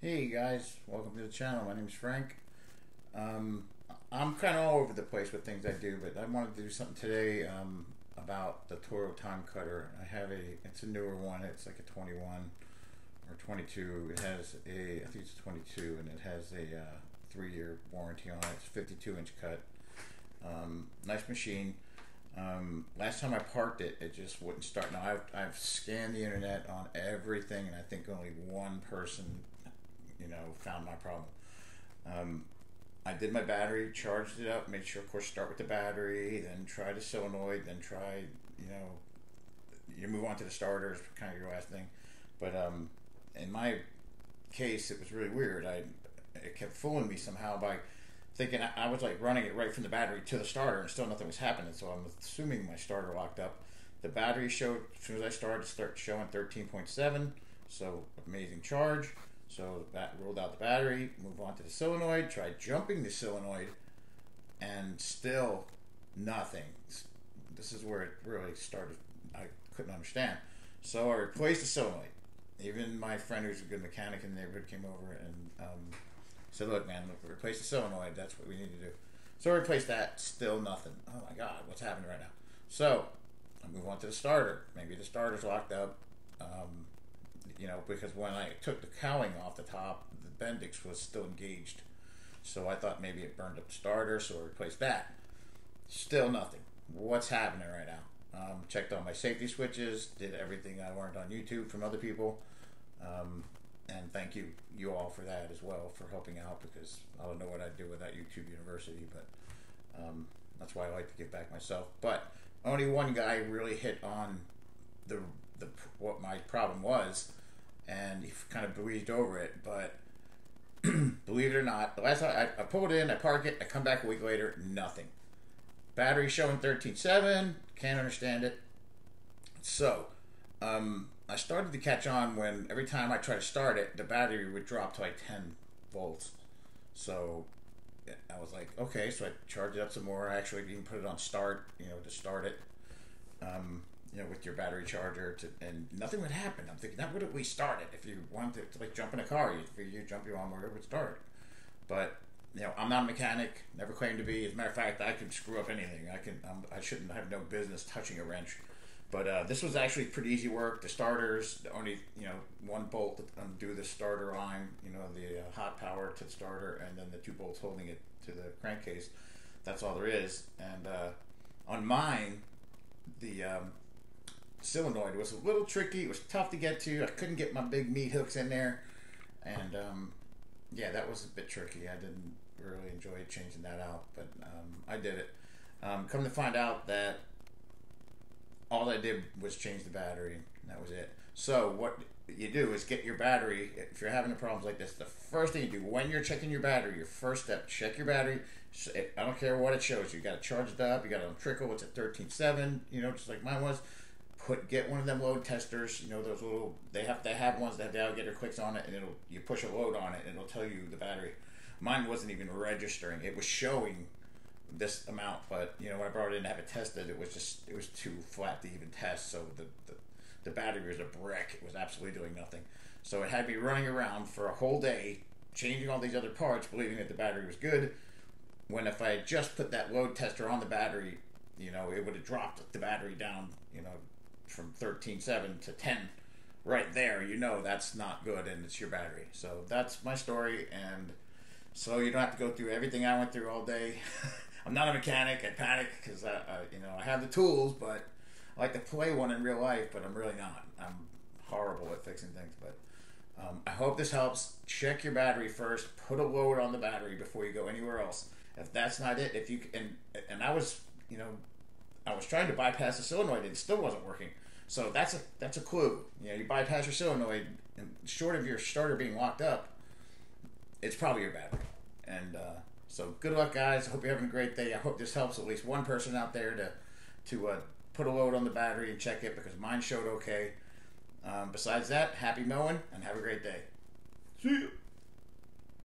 Hey guys, welcome to the channel. My name is Frank. Um, I'm kind of all over the place with things I do, but I wanted to do something today um, about the Toro Time Cutter. I have a, it's a newer one. It's like a 21 or 22. It has a, I think it's 22, and it has a uh, three-year warranty on it. It's 52 inch cut. Um, nice machine. Um, last time I parked it, it just wouldn't start. Now I've, I've scanned the internet on everything, and I think only one person you know, found my problem. Um, I did my battery, charged it up, made sure, of course, start with the battery, then try the solenoid, then try, you know, you move on to the starter is kind of your last thing. But um, in my case, it was really weird. I it kept fooling me somehow by thinking I, I was like running it right from the battery to the starter, and still nothing was happening. So I'm assuming my starter locked up. The battery showed as soon as I started, start showing 13.7. So amazing charge. So that rolled out the battery, move on to the solenoid, tried jumping the solenoid, and still nothing. This is where it really started. I couldn't understand. So I replaced the solenoid. Even my friend who's a good mechanic in the neighborhood came over and um, said, look, man, look, replace the solenoid. That's what we need to do. So I replaced that. Still nothing. Oh my God, what's happening right now? So I move on to the starter. Maybe the starter's locked up. Um, because when I took the cowling off the top, the Bendix was still engaged. So I thought maybe it burned up the starter, so I replaced that. Still nothing. What's happening right now? Um, checked all my safety switches, did everything I learned on YouTube from other people. Um, and thank you, you all, for that as well, for helping out because I don't know what I'd do without YouTube University, but um, that's why I like to give back myself. But only one guy really hit on the, the what my problem was, and he kind of breezed over it. But believe it or not, the last time I, I pull it in, I park it, I come back a week later, nothing. Battery showing 13.7, can't understand it. So, um, I started to catch on when every time I try to start it, the battery would drop to like 10 volts. So I was like, okay, so I charged it up some more. I actually even put it on start, you know, to start it. Um, you know, with your battery charger, to, and nothing would happen. I'm thinking that would least start it. If you wanted to like jump in a car, you figure you jump your on where it would start. But you know, I'm not a mechanic. Never claimed to be. As a matter of fact, I can screw up anything. I can. I'm, I should not have no business touching a wrench. But uh, this was actually pretty easy work. The starters, the only you know one bolt to undo the starter line, you know the uh, hot power to the starter, and then the two bolts holding it to the crankcase. That's all there is. And uh, on mine, the um, solenoid was a little tricky. It was tough to get to. I couldn't get my big meat hooks in there, and um, yeah, that was a bit tricky. I didn't really enjoy changing that out, but um, I did it. Um, come to find out that all I did was change the battery, and that was it. So what you do is get your battery. If you're having problems like this, the first thing you do when you're checking your battery, your first step, check your battery. I don't care what it shows. You got to charge it up. You got to trickle. It's at thirteen seven. You know, just like mine was put get one of them load testers. You know those little they have they have ones that have the alligator clicks on it, and it'll you push a load on it, and it'll tell you the battery. Mine wasn't even registering; it was showing this amount, but you know when I brought it in to have it tested, it was just it was too flat to even test. So the the, the battery was a brick; it was absolutely doing nothing. So it had me running around for a whole day, changing all these other parts, believing that the battery was good. When if I had just put that load tester on the battery, you know, it would have dropped the battery down, you know, from 13.7 to 10 right there, you know that's not good and it's your battery. So that's my story. And so you don't have to go through everything I went through all day. I'm not a mechanic. I panic because I, I, you know, I have the tools, but I like to play one in real life, but I'm really not. I'm horrible at fixing things, but um, I hope this helps. Check your battery first. Put a load on the battery before you go anywhere else. If that's not it, if you and and I was, you know, I was trying to bypass the solenoid and it still wasn't working. So that's a that's a clue. You know, you bypass your solenoid, and short of your starter being locked up, it's probably your battery. And uh, so good luck, guys. I hope you're having a great day. I hope this helps at least one person out there to to uh, put a load on the battery and check it because mine showed okay. Um, besides that, happy mowing and have a great day. See you.